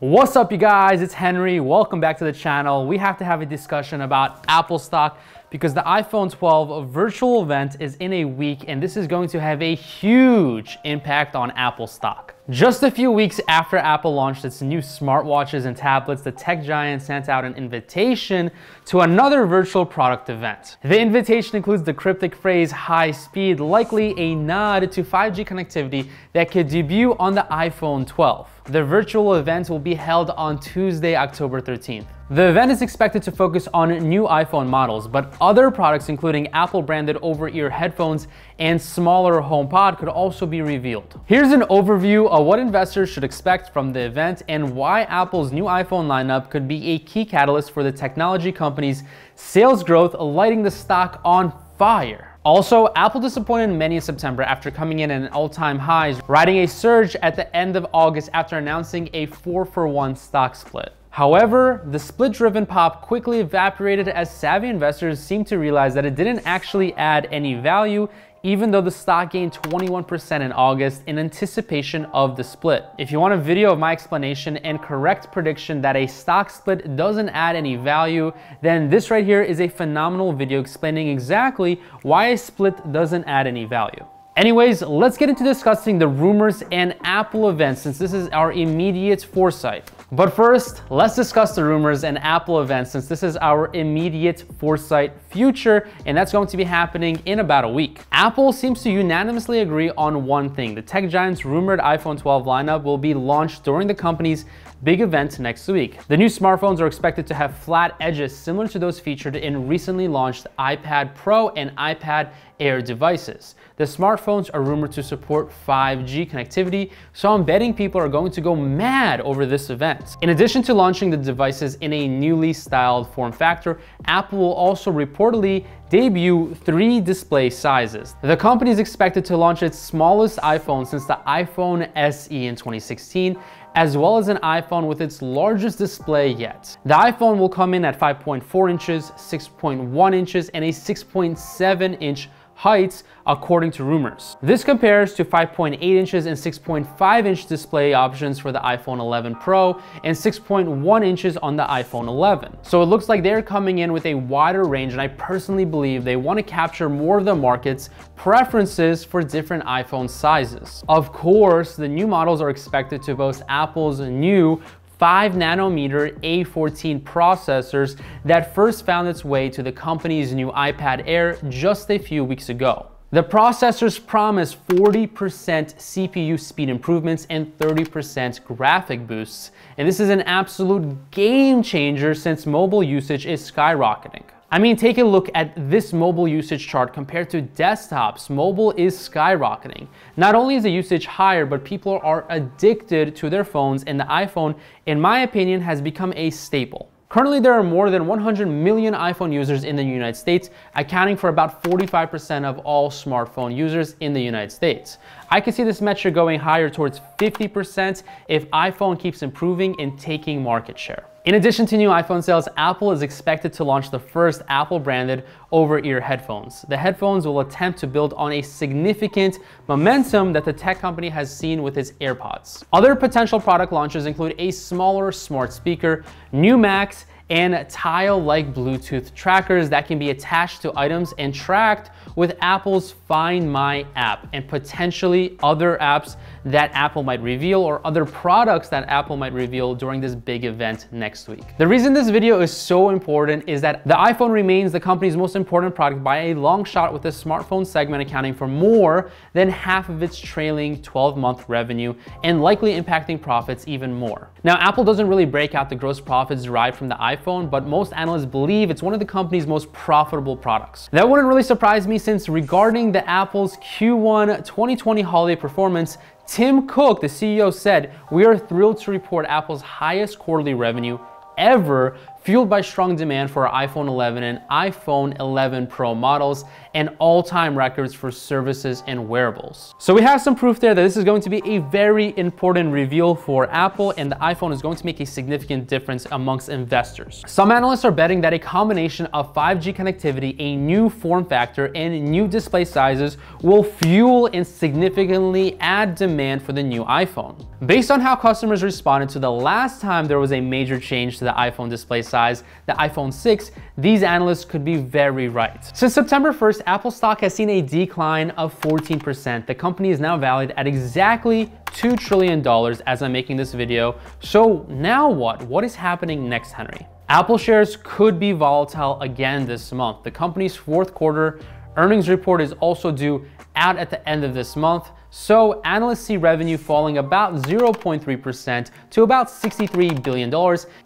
What's up you guys, it's Henry. Welcome back to the channel. We have to have a discussion about Apple stock because the iPhone 12 virtual event is in a week and this is going to have a huge impact on Apple stock. Just a few weeks after Apple launched its new smartwatches and tablets, the tech giant sent out an invitation to another virtual product event. The invitation includes the cryptic phrase high speed, likely a nod to 5G connectivity that could debut on the iPhone 12. The virtual event will be held on Tuesday, October 13th. The event is expected to focus on new iPhone models, but other products including Apple branded over-ear headphones and smaller HomePod could also be revealed. Here's an overview of what investors should expect from the event and why Apple's new iPhone lineup could be a key catalyst for the technology company's sales growth, lighting the stock on fire. Also, Apple disappointed many in September after coming in at an all-time highs, riding a surge at the end of August after announcing a 4-for-1 stock split. However, the split-driven pop quickly evaporated as savvy investors seemed to realize that it didn't actually add any value even though the stock gained 21% in August in anticipation of the split. If you want a video of my explanation and correct prediction that a stock split doesn't add any value, then this right here is a phenomenal video explaining exactly why a split doesn't add any value. Anyways, let's get into discussing the rumors and Apple events since this is our immediate foresight. But first, let's discuss the rumors and Apple events since this is our immediate foresight future and that's going to be happening in about a week. Apple seems to unanimously agree on one thing. The tech giant's rumored iPhone 12 lineup will be launched during the company's big event next week. The new smartphones are expected to have flat edges similar to those featured in recently launched iPad Pro and iPad Air devices. The smartphones are rumored to support 5G connectivity, so I'm betting people are going to go mad over this event. In addition to launching the devices in a newly styled form factor, Apple will also reportedly debut three display sizes. The company is expected to launch its smallest iPhone since the iPhone SE in 2016 as well as an iPhone with its largest display yet. The iPhone will come in at 5.4 inches, 6.1 inches, and a 6.7 inch heights according to rumors. This compares to 5.8 inches and 6.5 inch display options for the iPhone 11 Pro and 6.1 inches on the iPhone 11. So it looks like they're coming in with a wider range and I personally believe they want to capture more of the market's preferences for different iPhone sizes. Of course, the new models are expected to boast Apple's new 5 nanometer A14 processors that first found its way to the company's new iPad Air just a few weeks ago. The processors promise 40% CPU speed improvements and 30% graphic boosts, and this is an absolute game changer since mobile usage is skyrocketing. I mean, take a look at this mobile usage chart compared to desktops. Mobile is skyrocketing. Not only is the usage higher, but people are addicted to their phones and the iPhone, in my opinion, has become a staple. Currently, there are more than 100 million iPhone users in the United States, accounting for about 45% of all smartphone users in the United States. I can see this metric going higher towards 50% if iPhone keeps improving and taking market share. In addition to new iPhone sales, Apple is expected to launch the first Apple branded over-ear headphones. The headphones will attempt to build on a significant momentum that the tech company has seen with its AirPods. Other potential product launches include a smaller smart speaker, new Macs, and tile-like Bluetooth trackers that can be attached to items and tracked with Apple's Find My app and potentially other apps that Apple might reveal or other products that Apple might reveal during this big event next week. The reason this video is so important is that the iPhone remains the company's most important product by a long shot with the smartphone segment accounting for more than half of its trailing 12-month revenue and likely impacting profits even more. Now, Apple doesn't really break out the gross profits derived from the iPhone, but most analysts believe it's one of the company's most profitable products. That wouldn't really surprise me since regarding the Apple's Q1 2020 holiday performance, Tim Cook, the CEO said, we are thrilled to report Apple's highest quarterly revenue ever fueled by strong demand for iPhone 11 and iPhone 11 Pro models and all-time records for services and wearables. So we have some proof there that this is going to be a very important reveal for Apple and the iPhone is going to make a significant difference amongst investors. Some analysts are betting that a combination of 5G connectivity, a new form factor, and new display sizes will fuel and significantly add demand for the new iPhone. Based on how customers responded to the last time there was a major change to the iPhone display size, the iPhone 6, these analysts could be very right. Since September 1st, Apple stock has seen a decline of 14%. The company is now valued at exactly $2 trillion as I'm making this video. So now what? What is happening next, Henry? Apple shares could be volatile again this month. The company's fourth quarter earnings report is also due out at the end of this month. So analysts see revenue falling about 0.3% to about $63 billion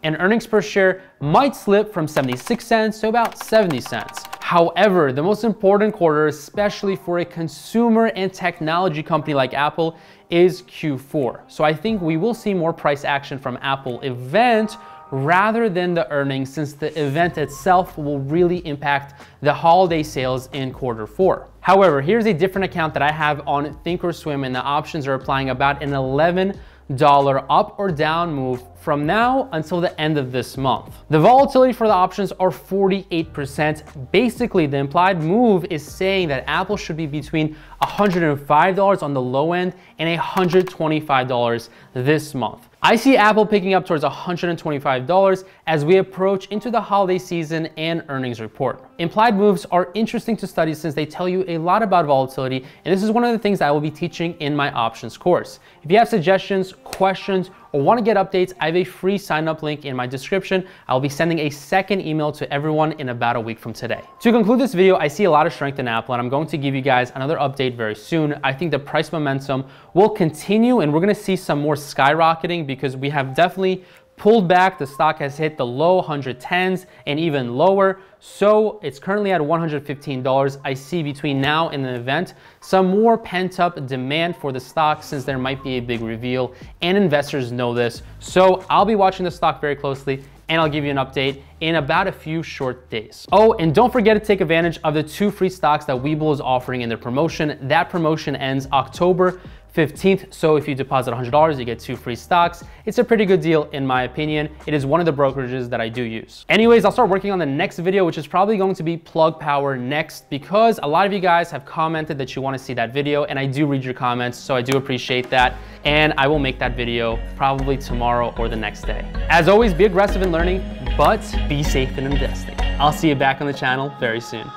and earnings per share might slip from 76 cents to about 70 cents. However, the most important quarter, especially for a consumer and technology company like Apple, is Q4. So I think we will see more price action from Apple event rather than the earnings since the event itself will really impact the holiday sales in quarter four. However, here's a different account that I have on Thinkorswim and the options are applying about an 11 dollar up or down move from now until the end of this month. The volatility for the options are 48%. Basically, the implied move is saying that Apple should be between $105 on the low end and $125 this month. I see Apple picking up towards $125 as we approach into the holiday season and earnings report. Implied moves are interesting to study since they tell you a lot about volatility, and this is one of the things I will be teaching in my options course. If you have suggestions, questions, or want to get updates, I have a free sign up link in my description. I'll be sending a second email to everyone in about a week from today. To conclude this video, I see a lot of strength in Apple and I'm going to give you guys another update very soon. I think the price momentum will continue and we're going to see some more skyrocketing because we have definitely pulled back. The stock has hit the low 110s and even lower. So it's currently at $115. I see between now and the event some more pent up demand for the stock since there might be a big reveal and investors know this. So I'll be watching the stock very closely and I'll give you an update in about a few short days. Oh, and don't forget to take advantage of the two free stocks that Webull is offering in their promotion. That promotion ends October 15th. So if you deposit $100, you get two free stocks. It's a pretty good deal in my opinion. It is one of the brokerages that I do use. Anyways, I'll start working on the next video, which is probably going to be plug power next because a lot of you guys have commented that you want to see that video and I do read your comments. So I do appreciate that. And I will make that video probably tomorrow or the next day. As always, be aggressive in learning, but be safe in investing. I'll see you back on the channel very soon.